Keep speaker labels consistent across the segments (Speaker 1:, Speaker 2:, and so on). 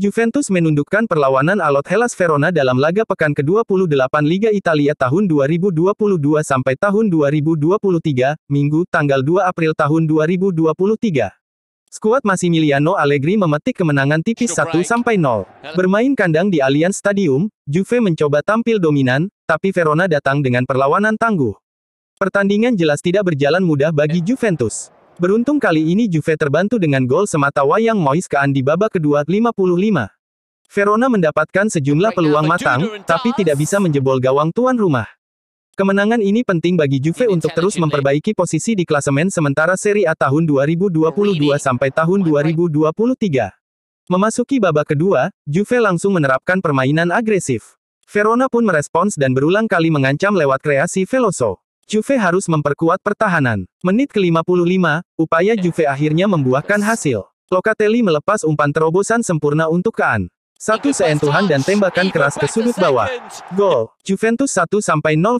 Speaker 1: Juventus menundukkan perlawanan Alot Hellas Verona dalam laga pekan ke-28 Liga Italia tahun 2022 sampai tahun 2023, Minggu, tanggal 2 April tahun 2023. Skuad Massimiliano Allegri memetik kemenangan tipis 1-0. Bermain kandang di Allianz Stadium, Juve mencoba tampil dominan, tapi Verona datang dengan perlawanan tangguh. Pertandingan jelas tidak berjalan mudah bagi Juventus. Beruntung kali ini Juve terbantu dengan gol semata wayang Mois Kaan di babak kedua 55. Verona mendapatkan sejumlah peluang matang, tapi tidak bisa menjebol gawang tuan rumah. Kemenangan ini penting bagi Juve untuk terus memperbaiki posisi di klasemen sementara Serie A tahun 2022 sampai tahun 2023. Memasuki babak kedua, Juve langsung menerapkan permainan agresif. Verona pun merespons dan berulang kali mengancam lewat kreasi Veloso. Juve harus memperkuat pertahanan. Menit ke-55, upaya Juve akhirnya membuahkan hasil. Locatelli melepas umpan terobosan sempurna untuk Kaan. Satu seentuhan dan tembakan keras ke sudut bawah. Gol. Juventus 1-0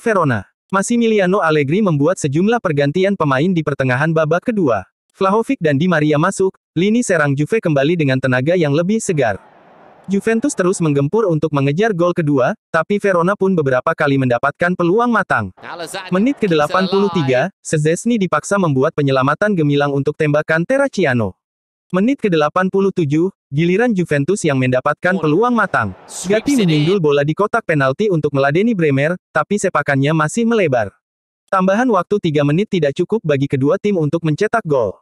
Speaker 1: Verona. Massimiliano Allegri membuat sejumlah pergantian pemain di pertengahan babak kedua. Vlahovic dan Di Maria masuk, lini serang Juve kembali dengan tenaga yang lebih segar. Juventus terus menggempur untuk mengejar gol kedua, tapi Verona pun beberapa kali mendapatkan peluang matang. Menit ke-83, Szczesny dipaksa membuat penyelamatan gemilang untuk tembakan Terracciano. Menit ke-87, giliran Juventus yang mendapatkan peluang matang. Gatti menyundul bola di kotak penalti untuk meladeni Bremer, tapi sepakannya masih melebar. Tambahan waktu 3 menit tidak cukup bagi kedua tim untuk mencetak gol.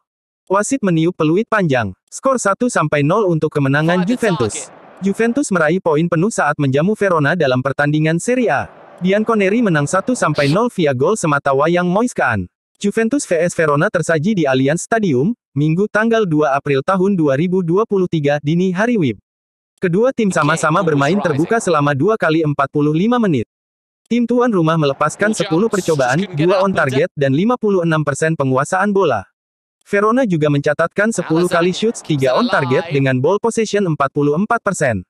Speaker 1: Wasit meniup peluit panjang. Skor 1-0 untuk kemenangan Juventus. Juventus meraih poin penuh saat menjamu Verona dalam pertandingan Serie A. Bianconeri menang 1-0 via gol semata wayang Moiskaan. Juventus vs Verona tersaji di Allianz Stadium, Minggu tanggal 2 April tahun 2023 dini hari WIB. Kedua tim sama-sama bermain terbuka selama 2 kali 45 menit. Tim tuan rumah melepaskan 10 percobaan, 2 on target, dan 56% penguasaan bola. Verona juga mencatatkan 10 kali shoot, 3 on target dengan ball possession 44%.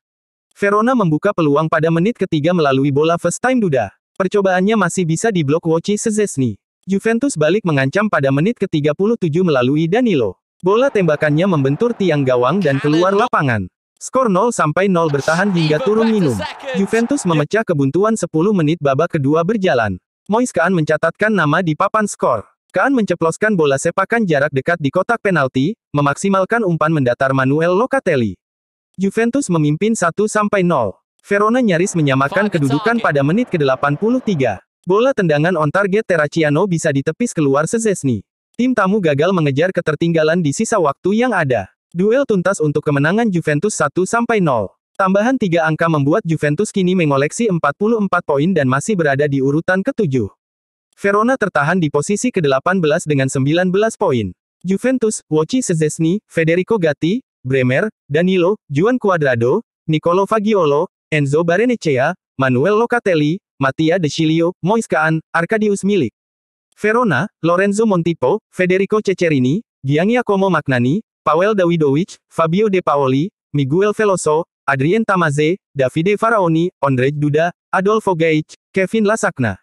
Speaker 1: Verona membuka peluang pada menit ketiga melalui bola first time Duda. Percobaannya masih bisa diblok Woci Sezesny. Juventus balik mengancam pada menit ke-37 melalui Danilo. Bola tembakannya membentur tiang gawang dan keluar lapangan. Skor 0 sampai 0 bertahan hingga turun minum. Juventus memecah kebuntuan 10 menit babak kedua berjalan. Mois Kaan mencatatkan nama di papan skor. Kaan menceploskan bola sepakan jarak dekat di kotak penalti, memaksimalkan umpan mendatar Manuel Locatelli. Juventus memimpin 1 sampai 0. Verona nyaris menyamakan kedudukan pada menit ke-83. Bola tendangan on target Terracciano bisa ditepis keluar Sezesny. Tim tamu gagal mengejar ketertinggalan di sisa waktu yang ada. Duel tuntas untuk kemenangan Juventus 1-0. Tambahan tiga angka membuat Juventus kini mengoleksi 44 poin dan masih berada di urutan ke-7. Verona tertahan di posisi ke-18 dengan 19 poin. Juventus, Woci Sezesny, Federico Gatti, Bremer, Danilo, Juan Cuadrado, Nicolo Fagiolo, Enzo Barenecea, Manuel Locatelli, Mattia De Chilio, Moise Kean, Arkadius Milik. Verona, Lorenzo Montipo, Federico Cecerini, Giangiacomo Magnani, Pavel Dawidovic, Fabio De Paoli, Miguel Veloso, Adrien Tamaze, Davide Faraoni, Ondrej Duda, Adolfo Gaich, Kevin Lasakna.